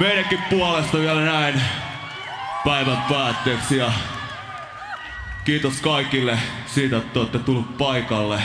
meidänkin puolesta vielä näin päivän päätteeksi ja kiitos kaikille siitä, että olette tullut paikalle.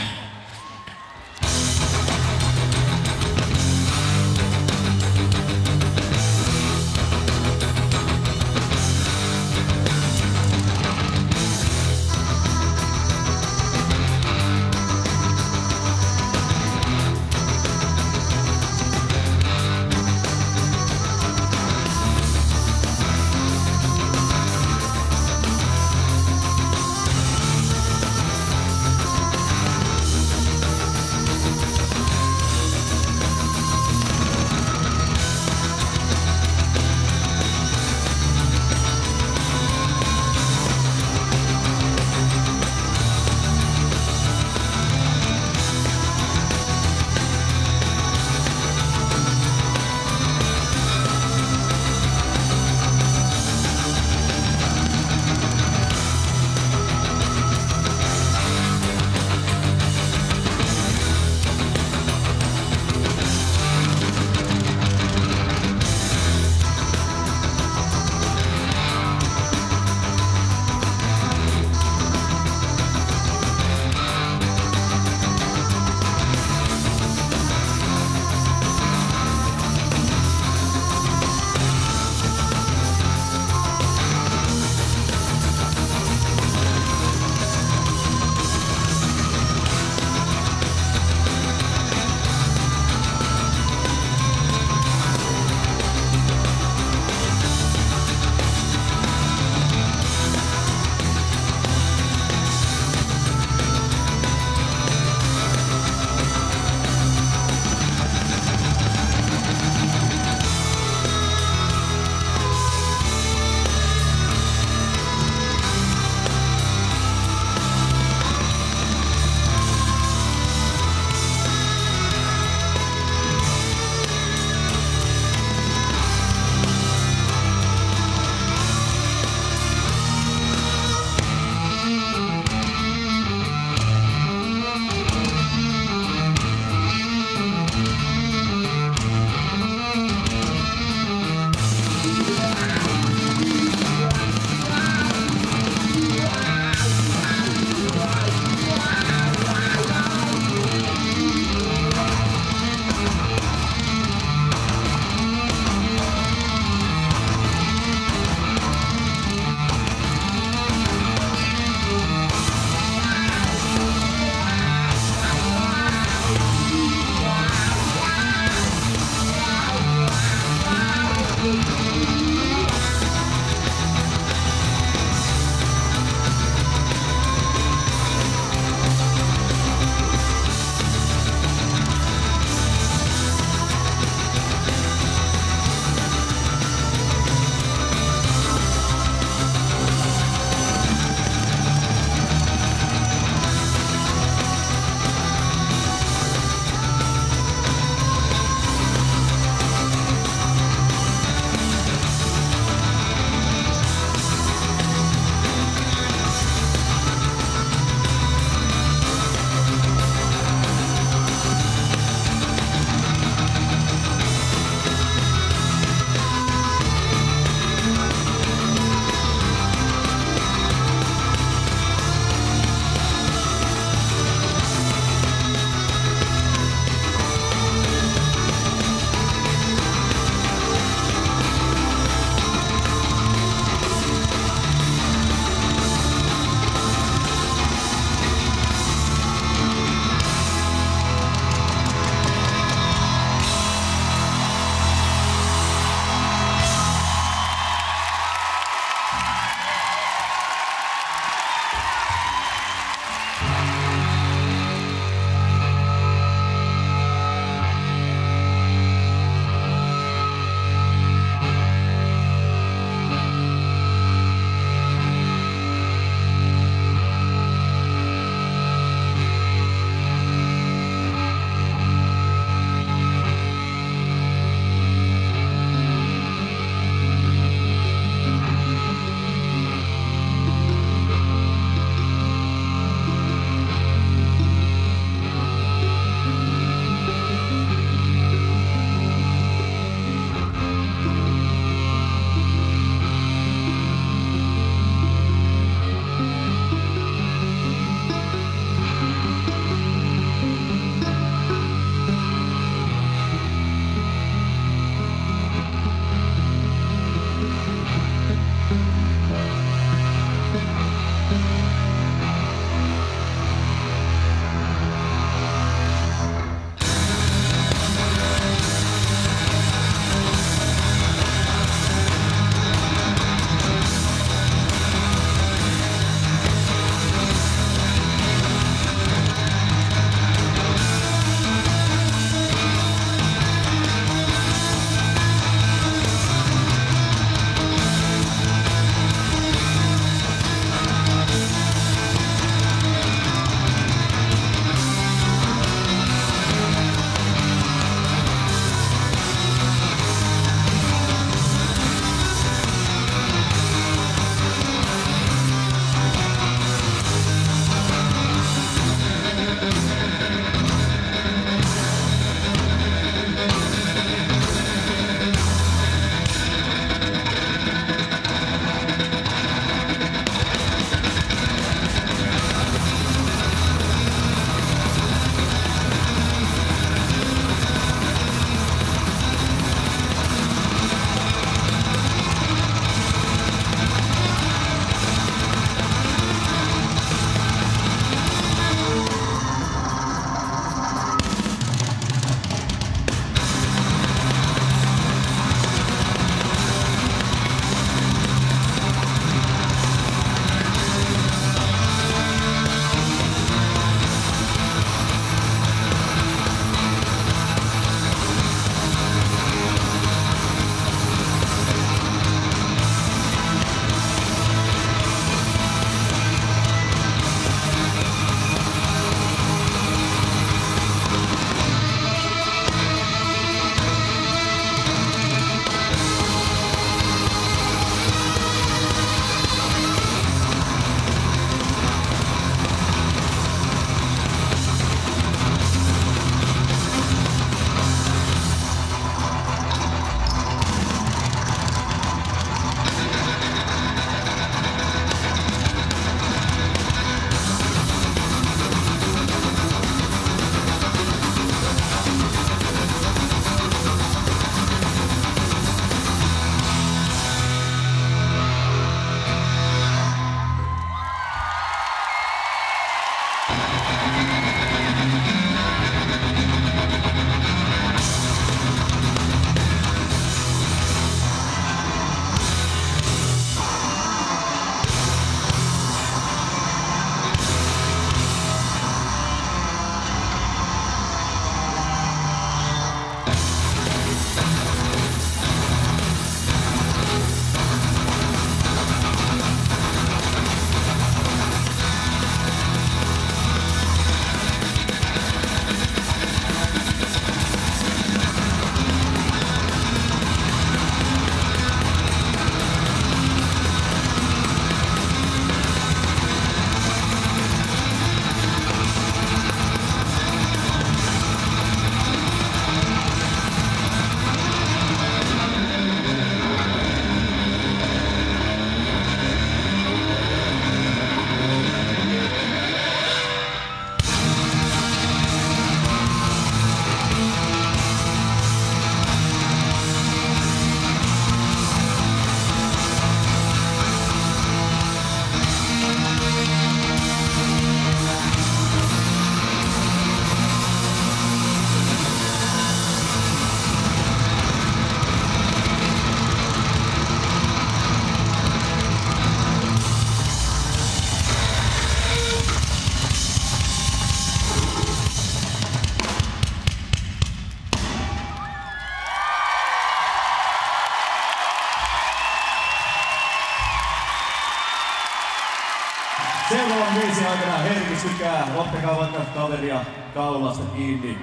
hyväksykää, ottakaa vaikka kaveria kaulasta kiinni,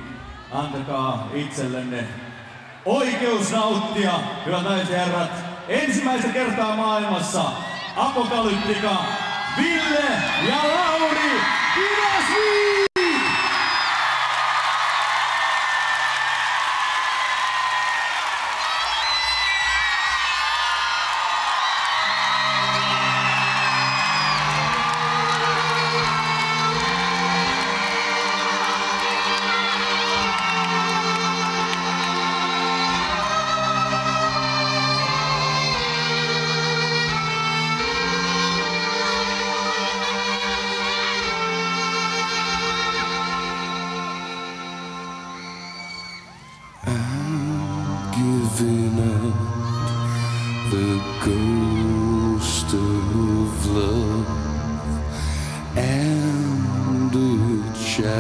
antakaa itsellenne oikeus nauttia, hyvät naiset ja herrat, ensimmäistä kertaa maailmassa Apokalyptika, Ville ja Lauri Kivasvi!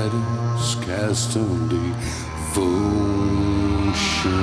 shadows cast on the ocean.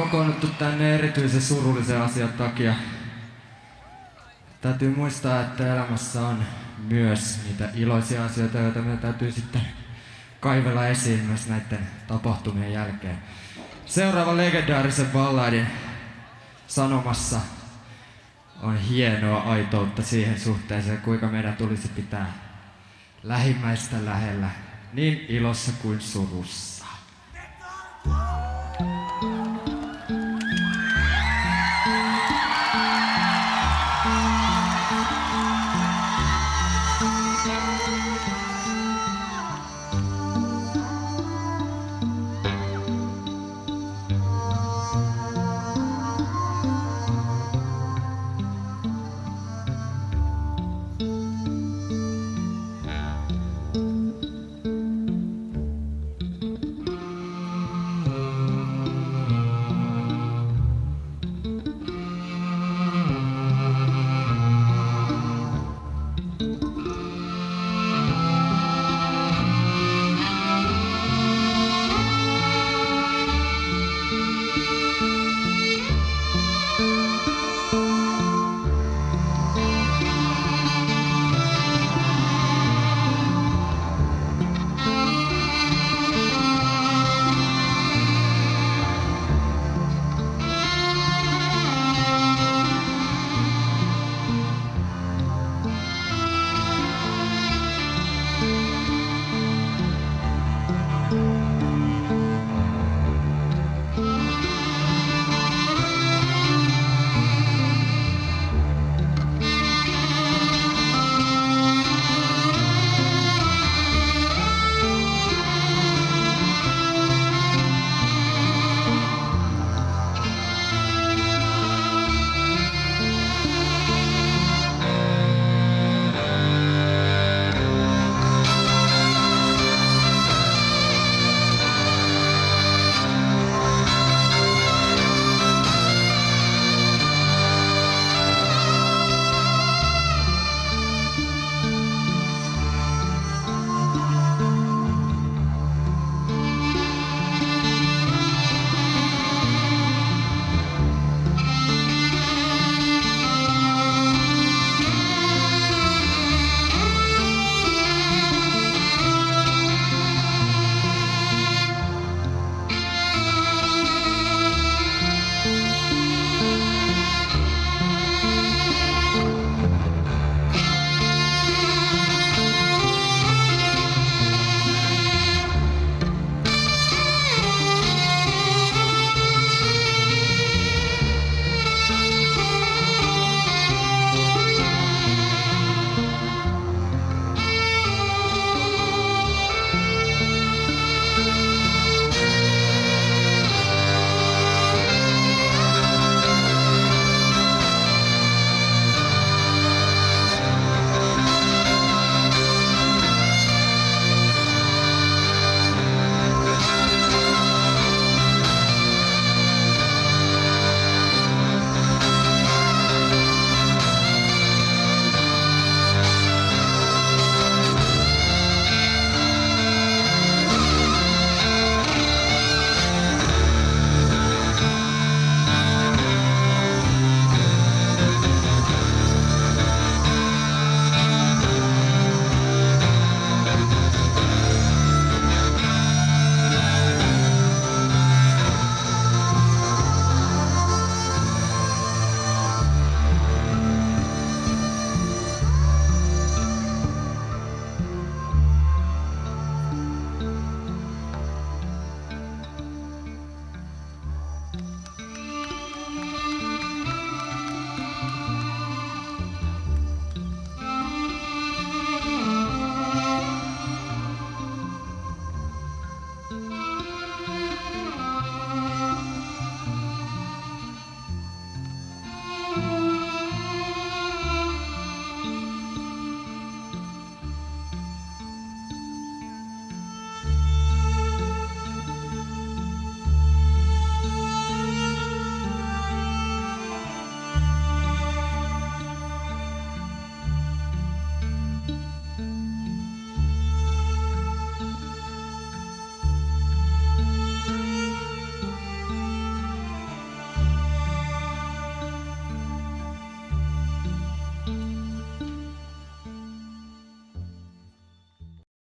Kokoonnuttu tänne erityisen surullisen asian takia. Täytyy muistaa, että elämässä on myös niitä iloisia asioita, joita meidän täytyy sitten kaivella esiin myös näiden tapahtumien jälkeen. Seuraava legendaarisen balladin sanomassa on hienoa aitoutta siihen suhteeseen, kuinka meidän tulisi pitää lähimmäistä lähellä niin ilossa kuin surussa.